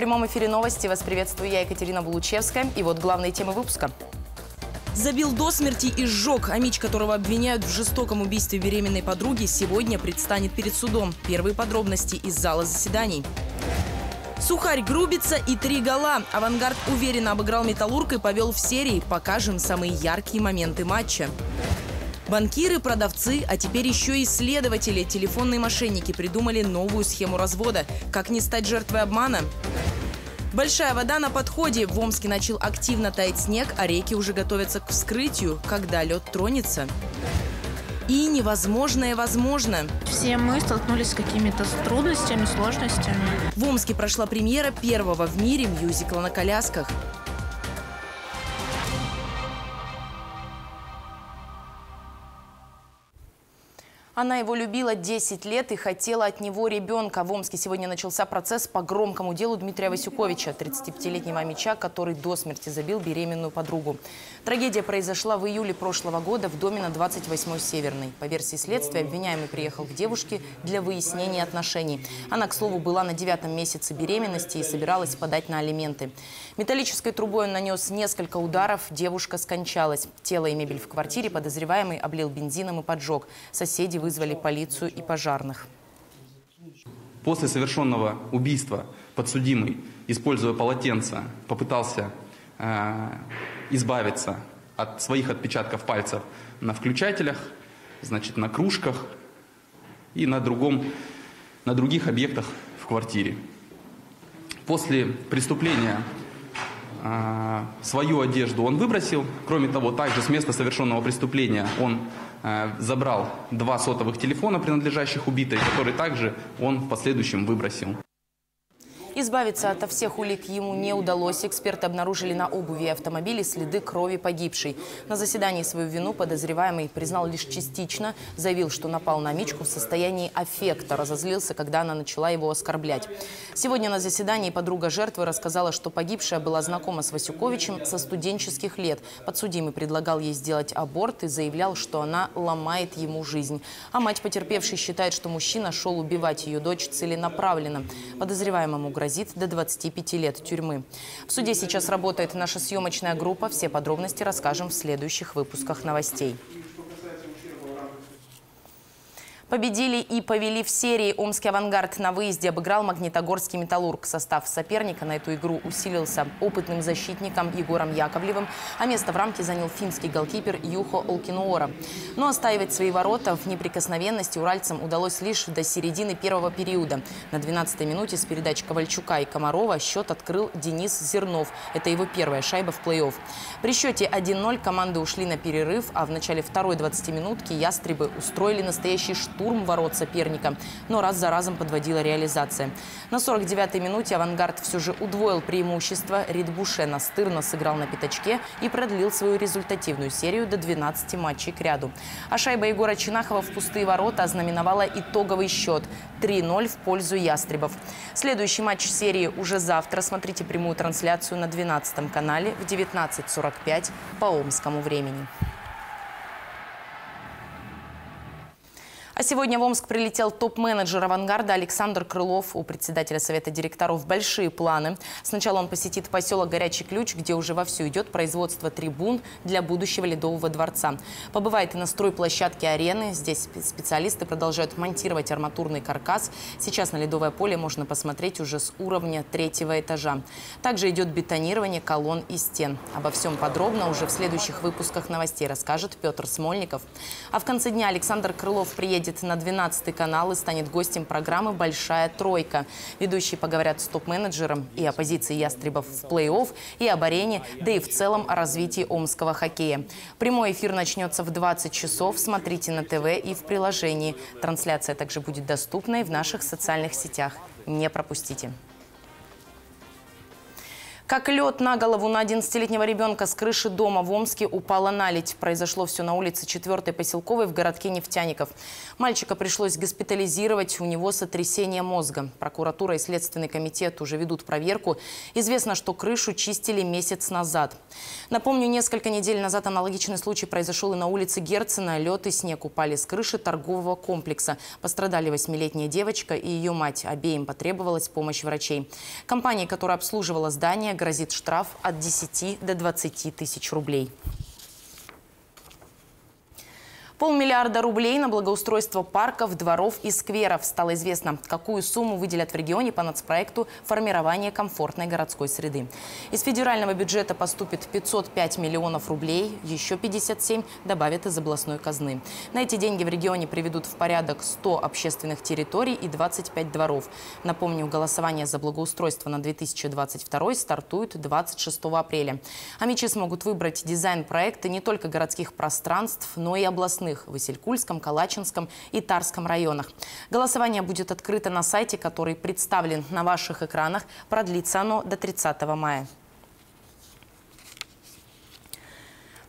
прямом эфире новости. Вас приветствую я, Екатерина Булучевская. И вот главные темы выпуска. Забил до смерти и сжег. Амич, которого обвиняют в жестоком убийстве беременной подруги, сегодня предстанет перед судом. Первые подробности из зала заседаний. Сухарь грубится и три гола. Авангард уверенно обыграл «Металлург» и повел в серии. Покажем самые яркие моменты матча. Банкиры, продавцы, а теперь еще и исследователи, телефонные мошенники придумали новую схему развода. Как не стать жертвой обмана? Большая вода на подходе. В Омске начал активно таять снег, а реки уже готовятся к вскрытию, когда лед тронется. И невозможное возможно. Все мы столкнулись с какими-то трудностями, сложностями. В Омске прошла премьера первого в мире мюзикла на колясках. Она его любила 10 лет и хотела от него ребенка. В Омске сегодня начался процесс по громкому делу Дмитрия Васюковича, 35-летнего меча, который до смерти забил беременную подругу. Трагедия произошла в июле прошлого года в доме на 28-й Северной. По версии следствия, обвиняемый приехал к девушке для выяснения отношений. Она, к слову, была на девятом месяце беременности и собиралась подать на алименты. Металлической трубой он нанес несколько ударов, девушка скончалась. Тело и мебель в квартире подозреваемый облил бензином и поджег. Соседи вызвали полицию и пожарных. После совершенного убийства подсудимый, используя полотенце, попытался э, избавиться от своих отпечатков пальцев на включателях, значит, на кружках и на, другом, на других объектах в квартире. После преступления свою одежду он выбросил. Кроме того, также с места совершенного преступления он Э, забрал два сотовых телефона, принадлежащих убитой, которые также он в последующем выбросил. Избавиться от всех улик ему не удалось. Эксперты обнаружили на обуви и автомобиле следы крови погибшей. На заседании свою вину подозреваемый признал лишь частично. Заявил, что напал на Мичку в состоянии аффекта. Разозлился, когда она начала его оскорблять. Сегодня на заседании подруга жертвы рассказала, что погибшая была знакома с Васюковичем со студенческих лет. Подсудимый предлагал ей сделать аборт и заявлял, что она ломает ему жизнь. А мать потерпевшей считает, что мужчина шел убивать ее дочь целенаправленно. Подозреваемому грозит до 25 лет тюрьмы. В суде сейчас работает наша съемочная группа. Все подробности расскажем в следующих выпусках новостей. Победили и повели в серии. Омский авангард на выезде обыграл Магнитогорский металлург. Состав соперника на эту игру усилился опытным защитником Егором Яковлевым, а место в рамке занял финский голкипер Юхо Олкинуора. Но оставить свои ворота в неприкосновенности уральцам удалось лишь до середины первого периода. На 12-й минуте с передач Ковальчука и Комарова счет открыл Денис Зернов. Это его первая шайба в плей-офф. При счете 1-0 команды ушли на перерыв, а в начале второй 20-минутки ястребы устроили настоящий штурм штурм ворот соперника, но раз за разом подводила реализация. На 49-й минуте «Авангард» все же удвоил преимущество. Ридбуше настырно сыграл на пятачке и продлил свою результативную серию до 12 матчей к ряду. А шайба Егора Чинахова в пустые ворота ознаменовала итоговый счет 3-0 в пользу ястребов. Следующий матч серии уже завтра. Смотрите прямую трансляцию на 12 канале в 19.45 по омскому времени. А сегодня в Омск прилетел топ-менеджер «Авангарда» Александр Крылов. У председателя Совета директоров большие планы. Сначала он посетит поселок Горячий Ключ, где уже вовсю идет производство трибун для будущего Ледового дворца. Побывает и на стройплощадке арены. Здесь специалисты продолжают монтировать арматурный каркас. Сейчас на Ледовое поле можно посмотреть уже с уровня третьего этажа. Также идет бетонирование колонн и стен. Обо всем подробно уже в следующих выпусках новостей расскажет Петр Смольников. А в конце дня Александр Крылов приедет выйдет на 12 канал и станет гостем программы «Большая тройка». Ведущие поговорят с топ-менеджером и о позиции ястребов в плей-офф, и об арене, да и в целом о развитии омского хоккея. Прямой эфир начнется в 20 часов. Смотрите на ТВ и в приложении. Трансляция также будет доступна и в наших социальных сетях. Не пропустите. Как лед на голову на 11-летнего ребенка с крыши дома в Омске упала наледь. Произошло все на улице 4 поселковой в городке Нефтяников. Мальчика пришлось госпитализировать, у него сотрясение мозга. Прокуратура и Следственный комитет уже ведут проверку. Известно, что крышу чистили месяц назад. Напомню, несколько недель назад аналогичный случай произошел и на улице Герцена. Лед и снег упали с крыши торгового комплекса. Пострадали восьмилетняя девочка и ее мать. Обеим потребовалась помощь врачей. Компания, которая обслуживала здание, грозит штраф от 10 до 20 тысяч рублей. Полмиллиарда рублей на благоустройство парков, дворов и скверов. Стало известно, какую сумму выделят в регионе по нацпроекту формирования комфортной городской среды. Из федерального бюджета поступит 505 миллионов рублей, еще 57 добавят из областной казны. На эти деньги в регионе приведут в порядок 100 общественных территорий и 25 дворов. Напомню, голосование за благоустройство на 2022 стартует 26 апреля. Амичи смогут выбрать дизайн проекта не только городских пространств, но и областных в Василькульском, Калачинском и Тарском районах. Голосование будет открыто на сайте, который представлен на ваших экранах. Продлится оно до 30 мая.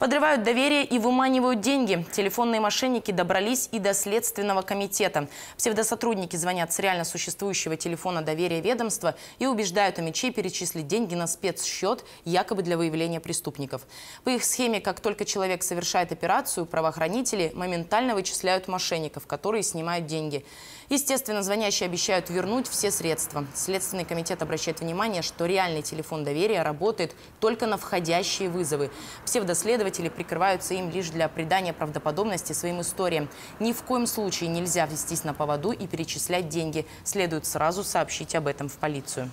Подрывают доверие и выманивают деньги. Телефонные мошенники добрались и до Следственного комитета. Псевдосотрудники звонят с реально существующего телефона доверия ведомства и убеждают мечей перечислить деньги на спецсчет, якобы для выявления преступников. По их схеме, как только человек совершает операцию, правоохранители моментально вычисляют мошенников, которые снимают деньги. Естественно, звонящие обещают вернуть все средства. Следственный комитет обращает внимание, что реальный телефон доверия работает только на входящие вызовы. Псевдоследователи прикрываются им лишь для придания правдоподобности своим историям. Ни в коем случае нельзя вестись на поводу и перечислять деньги. Следует сразу сообщить об этом в полицию.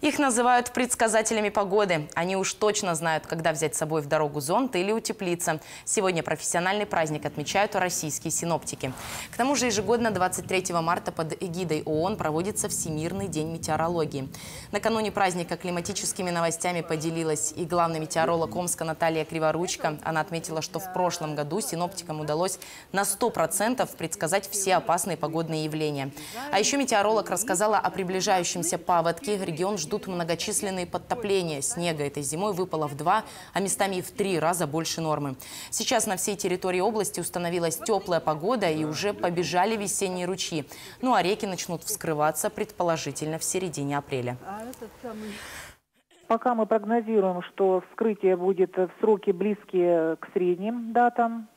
Их называют предсказателями погоды. Они уж точно знают, когда взять с собой в дорогу зонт или утеплиться. Сегодня профессиональный праздник отмечают российские синоптики. К тому же ежегодно 23 марта под эгидой ООН проводится Всемирный день метеорологии. Накануне праздника климатическими новостями поделилась и главный метеоролог Омска Наталья Криворучка. Она отметила, что в прошлом году синоптикам удалось на 100% предсказать все опасные погодные явления. А еще метеоролог рассказала о приближающемся паводке. Регион ждут ждут многочисленные подтопления. Снега этой зимой выпало в два, а местами в три раза больше нормы. Сейчас на всей территории области установилась теплая погода и уже побежали весенние ручьи. Ну а реки начнут вскрываться предположительно в середине апреля. Пока мы прогнозируем, что вскрытие будет в сроки близкие к средним датам,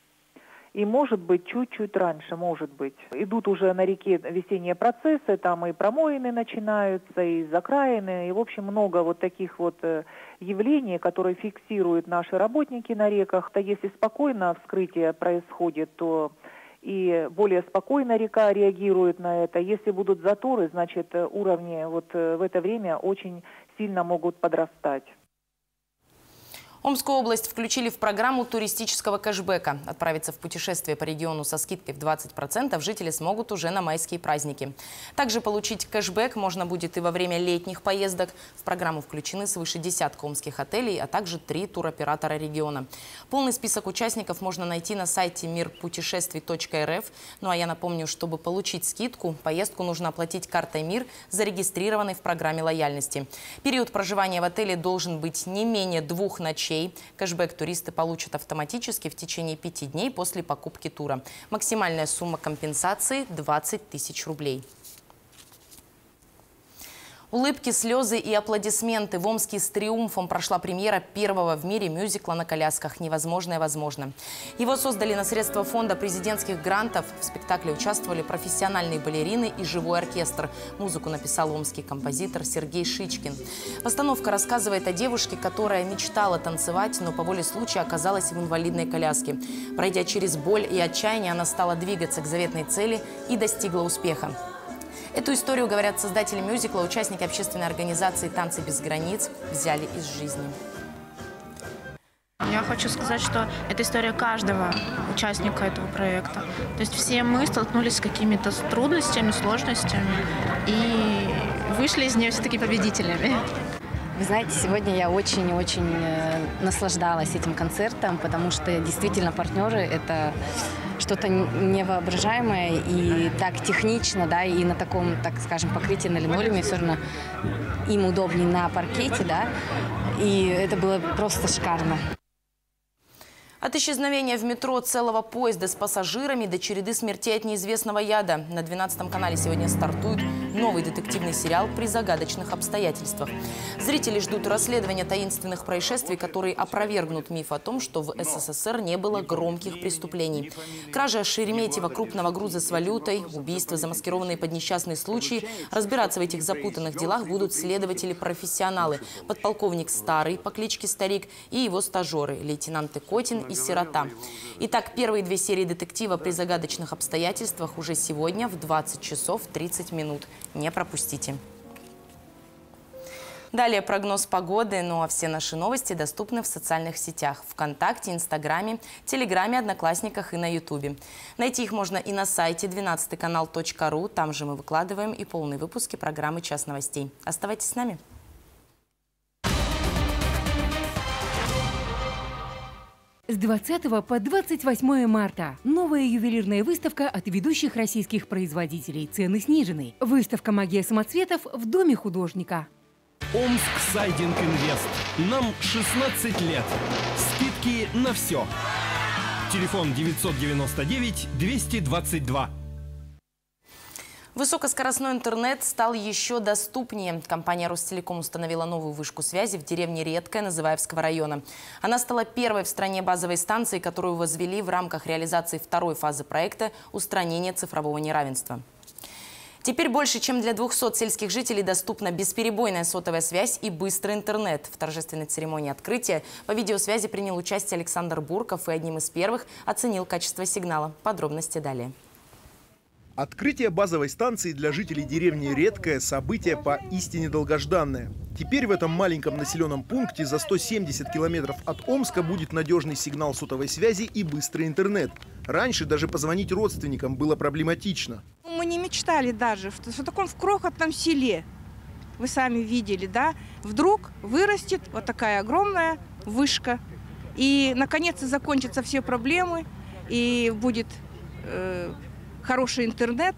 и может быть чуть-чуть раньше, может быть. Идут уже на реке весенние процессы, там и промоины начинаются, и закраины, и в общем много вот таких вот э, явлений, которые фиксируют наши работники на реках. То если спокойно вскрытие происходит, то и более спокойно река реагирует на это. Если будут заторы, значит уровни вот э, в это время очень сильно могут подрастать. Омскую область включили в программу туристического кэшбэка. Отправиться в путешествие по региону со скидкой в 20% жители смогут уже на майские праздники. Также получить кэшбэк можно будет и во время летних поездок. В программу включены свыше десятка омских отелей, а также три туроператора региона. Полный список участников можно найти на сайте мирпутешествий.рф. Ну а я напомню, чтобы получить скидку, поездку нужно оплатить картой МИР, зарегистрированной в программе лояльности. Период проживания в отеле должен быть не менее двух ночей вещей. Кэшбэк туристы получат автоматически в течение пяти дней после покупки тура. Максимальная сумма компенсации – 20 тысяч рублей. Улыбки, слезы и аплодисменты. В Омске с триумфом прошла премьера первого в мире мюзикла на колясках «Невозможное возможно». Его создали на средства фонда президентских грантов. В спектакле участвовали профессиональные балерины и живой оркестр. Музыку написал омский композитор Сергей Шичкин. Постановка рассказывает о девушке, которая мечтала танцевать, но по воле случая оказалась в инвалидной коляске. Пройдя через боль и отчаяние, она стала двигаться к заветной цели и достигла успеха. Эту историю, говорят создатели мюзикла, участники общественной организации «Танцы без границ» взяли из жизни. Я хочу сказать, что это история каждого участника этого проекта. То есть все мы столкнулись с какими-то трудностями, сложностями и вышли из нее все-таки победителями. Вы знаете, сегодня я очень-очень э, наслаждалась этим концертом, потому что действительно партнеры — это что-то невоображаемое и так технично, да, и на таком, так скажем, покрытии на линолеуме все равно им удобнее на паркете, да, и это было просто шикарно. От исчезновения в метро целого поезда с пассажирами до череды смертей от неизвестного яда. На 12 канале сегодня стартует новый детективный сериал при загадочных обстоятельствах. Зрители ждут расследования таинственных происшествий, которые опровергнут миф о том, что в СССР не было громких преступлений. Кража Шереметьева крупного груза с валютой, убийства, замаскированные под несчастные случаи. Разбираться в этих запутанных делах будут следователи-профессионалы. Подполковник Старый по кличке Старик и его стажеры, лейтенанты Котин и Сирота. Итак, первые две серии детектива при загадочных обстоятельствах уже сегодня в 20 часов 30 минут. Не пропустите. Далее прогноз погоды, ну а все наши новости доступны в социальных сетях – ВКонтакте, Инстаграме, Телеграме, Одноклассниках и на Ютубе. Найти их можно и на сайте 12канал.ру, там же мы выкладываем и полные выпуски программы «Час новостей». Оставайтесь с нами. С 20 по 28 марта. Новая ювелирная выставка от ведущих российских производителей. Цены снижены. Выставка «Магия самоцветов» в Доме художника. Омск Сайдинг Инвест. Нам 16 лет. Скидки на все. Телефон 999 222. Высокоскоростной интернет стал еще доступнее. Компания «Ростелеком» установила новую вышку связи в деревне Редкая Называевского района. Она стала первой в стране базовой станцией, которую возвели в рамках реализации второй фазы проекта устранения цифрового неравенства. Теперь больше, чем для 200 сельских жителей доступна бесперебойная сотовая связь и быстрый интернет. В торжественной церемонии открытия по видеосвязи принял участие Александр Бурков и одним из первых оценил качество сигнала. Подробности далее. Открытие базовой станции для жителей деревни редкое событие поистине долгожданное. Теперь в этом маленьком населенном пункте за 170 километров от Омска будет надежный сигнал сотовой связи и быстрый интернет. Раньше даже позвонить родственникам было проблематично. Мы не мечтали даже, в таком в крохотном селе, вы сами видели, да, вдруг вырастет вот такая огромная вышка. И, наконец, закончатся все проблемы, и будет э, хороший интернет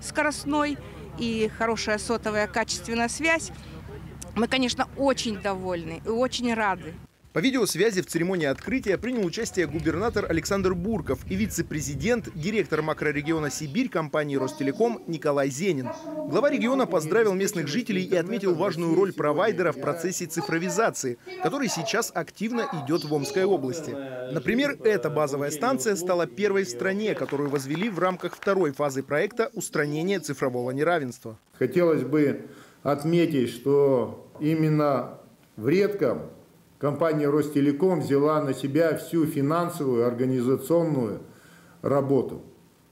скоростной и хорошая сотовая качественная связь. Мы, конечно, очень довольны и очень рады. По видеосвязи в церемонии открытия принял участие губернатор Александр Бурков и вице-президент, директор макрорегиона Сибирь компании Ростелеком Николай Зенин. Глава региона поздравил местных жителей и отметил важную роль провайдера в процессе цифровизации, который сейчас активно идет в Омской области. Например, эта базовая станция стала первой в стране, которую возвели в рамках второй фазы проекта устранения цифрового неравенства. Хотелось бы отметить, что именно в редком компания Ростелеком взяла на себя всю финансовую, организационную работу.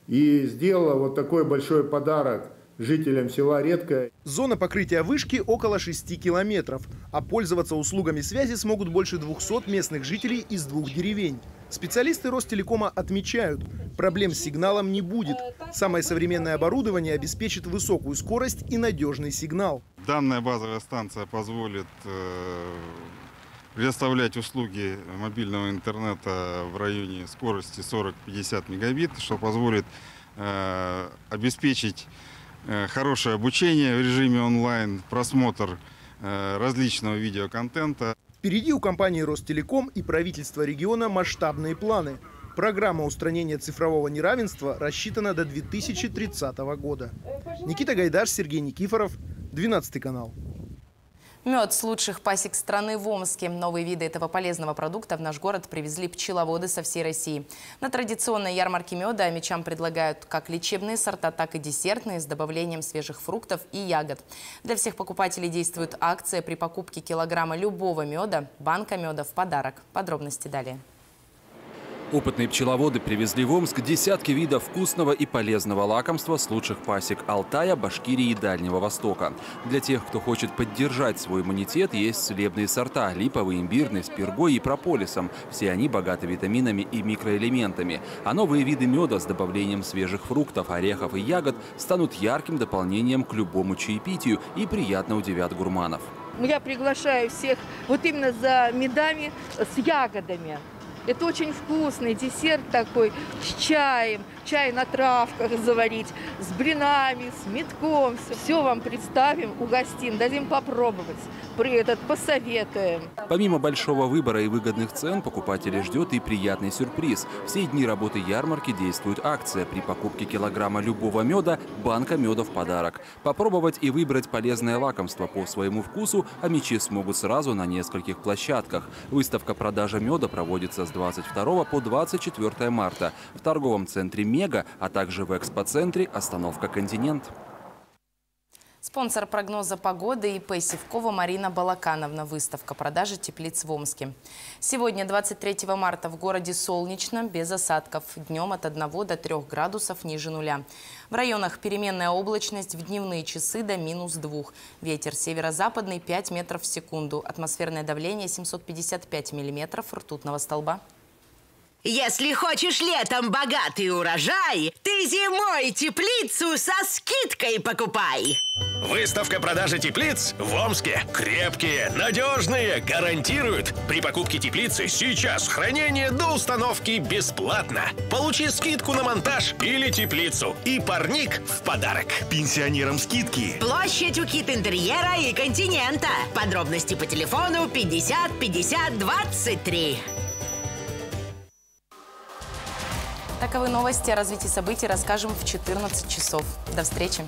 И сделала вот такой большой подарок жителям села Редкая. Зона покрытия вышки около 6 километров, а пользоваться услугами связи смогут больше 200 местных жителей из двух деревень. Специалисты Ростелекома отмечают, проблем с сигналом не будет. Самое современное оборудование обеспечит высокую скорость и надежный сигнал. Данная базовая станция позволит э, предоставлять услуги мобильного интернета в районе скорости 40-50 мегабит, что позволит э, обеспечить э, хорошее обучение в режиме онлайн, просмотр э, различного видеоконтента. Впереди у компании Ростелеком и правительства региона масштабные планы. Программа устранения цифрового неравенства рассчитана до 2030 года. Никита Гайдаш, Сергей Никифоров, 12 канал. Мед с лучших пасек страны в Омске. Новые виды этого полезного продукта в наш город привезли пчеловоды со всей России. На традиционной ярмарке меда мечам предлагают как лечебные сорта, так и десертные с добавлением свежих фруктов и ягод. Для всех покупателей действует акция при покупке килограмма любого меда. Банка меда в подарок. Подробности далее. Опытные пчеловоды привезли в Омск десятки видов вкусного и полезного лакомства с лучших пасек Алтая, Башкирии и Дальнего Востока. Для тех, кто хочет поддержать свой иммунитет, есть целебные сорта – липовый, имбирный, с пергой и прополисом. Все они богаты витаминами и микроэлементами. А новые виды меда с добавлением свежих фруктов, орехов и ягод станут ярким дополнением к любому чаепитию и приятно удивят гурманов. Я приглашаю всех вот именно за медами с ягодами Это очень вкусный десерт такой с чаем, чай на травках заварить, с блинами, с метком. Все вам представим, угостим, дадим попробовать, при этот посоветуем. Помимо большого выбора и выгодных цен, покупателей ждет и приятный сюрприз. Все дни работы ярмарки действует акция. При покупке килограмма любого меда – банка меда в подарок. Попробовать и выбрать полезное лакомство по своему вкусу амичи смогут сразу на нескольких площадках. Выставка продажа меда проводится с 22 по 24 марта в торговом центре «Мега», а также в экспоцентре «Остановка Континент». Спонсор прогноза погоды ИП Севкова Марина Балакановна. Выставка продажи теплиц в Омске. Сегодня, 23 марта, в городе солнечно, без осадков. Днем от 1 до 3 градусов ниже нуля. В районах переменная облачность в дневные часы до минус 2. Ветер северо-западный 5 метров в секунду. Атмосферное давление 755 миллиметров ртутного столба. Если хочешь летом богатый урожай, ты зимой теплицу со скидкой покупай. Выставка продажи теплиц в Омске. Крепкие, надежные, гарантируют. При покупке теплицы сейчас хранение до установки бесплатно. Получи скидку на монтаж или теплицу. И парник в подарок. Пенсионерам скидки. Площадь у Кит Интерьера и Континента. Подробности по телефону 50 50 23. Таковы новости о развитии событий расскажем в 14 часов. До встречи!